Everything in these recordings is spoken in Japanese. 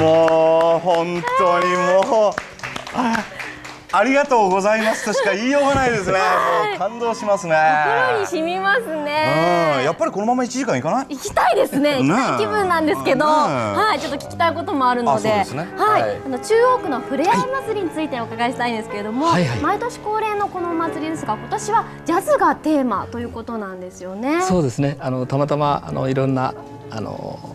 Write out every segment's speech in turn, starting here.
本当にもうありがとうございますとしか言いようがないですね。もう感動しますね。心に染みますね。うん、やっぱりこのまま一時間行かない？行きたいですね。行きたい気分なんですけど、ねはい、ちょっと聞きたいこともあるので、はい、はいあの中央区のふれあい祭りについてお伺いしたいんですけれども、はいはい毎年恒例のこのお祭りですが、今年はジャズがテーマということなんですよね。そうですね。あのたまたまあのいろんなあの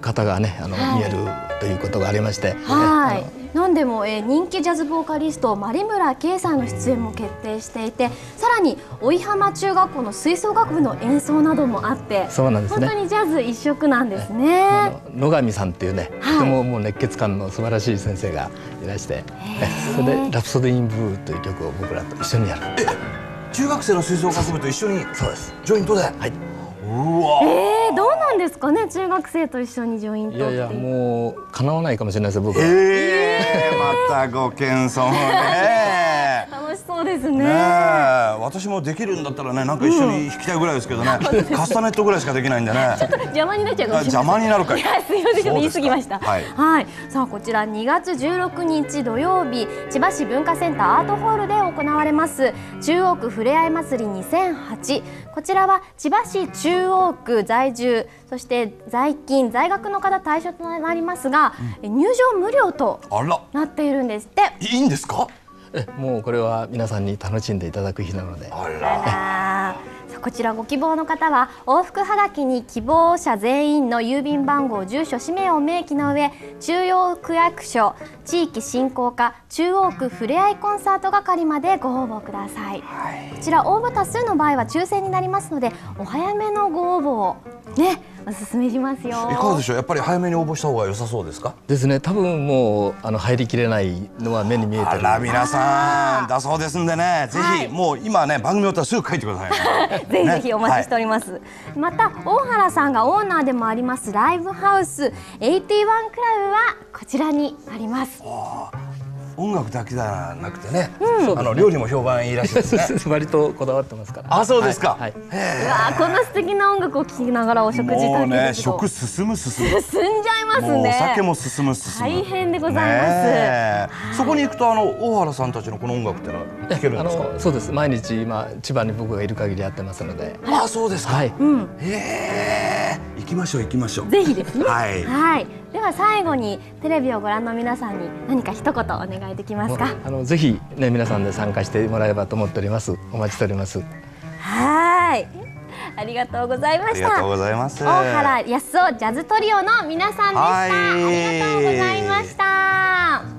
方がねあの、はい見えるということがありまして、はい。なんでも、えー人気ジャズボーカリスト有村圭さんの出演も決定していてさらに追浜中学校の吹奏楽部の演奏などもあってそうなんですね本当にジャズ一色なんですあね。の野上さんっていうね、はいとてももう熱血感の素晴らしい先生がいらして、えそれでラプソディー・イン・ブルーという曲を僕らと一緒にやる。中学生の吹奏楽部と一緒にそうです。ジョイントで？はい。うわ。えー、なんですかね。中学生と一緒にジョイントって。いやいやもう叶わないかもしれないですよ僕は。ええまたご謙遜ね。楽しそうですね私もできるんだったらね、なんか一緒に弾きたいぐらいですけどね、カスタネットぐらいしかできないんでね。邪魔になっちゃうかもしれない。あ邪魔になるかい。いやすいませんちょっと言い過ぎました。そうですか。はい。さあこちら2月16日土曜日千葉市文化センターアートホールで行われます。中央区ふれあい祭り2008こちらは千葉市中央区在住そして在勤在学の方対象となりますが、入場無料となっているんですって。いいんですか？え もうこれは皆さんに楽しんでいただく日なので。こちらご希望の方は往復はがきに希望者全員の郵便番号住所氏名を明記の上中央区役所地域振興課中央区ふれあいコンサート係までご応募ください、こちら応募多数の場合は抽選になりますのでお早めのご応募を。ねおすすめしますよ。いかがでしょう？やっぱり早めに応募した方が良さそうですか？ですね。多分もうあの入りきれないのは目に見えてる。あら、皆さん、だそうですんでね、ぜはい。ひ、もう今ね、番組終わったらすぐ書いてくださいね。ぜひぜひお待ちしております、また大原さんがオーナーでもありますライブハウス81クラブはこちらにあります音楽だけじゃなくてね、あの料理も評判いいらしい ですね。割とこだわってますから。あ、そうですか。はい。うわーこんな素敵な音楽を聴きながらお食事もう食べね、ると食進む進む。進んじゃいますねお酒も進む進む。大変でございます、ねえそこに行くとあの大原さんたちのこの音楽ってのは聴けるんあですか？のそうです毎日今千葉に僕がいる限りやってますので。あ、そうですか。はい。うんへえ、行きましょう行きましょう。ぜひですねはい。はいでは最後にテレビをご覧の皆さんに何か一言お願いできますか？あのぜひね皆さんで参加してもらえればと思っております。お待ちしております。はいありがとうございましたありがとうございます。大原康夫ジャズトリオの皆さんでした、はいありがとうございました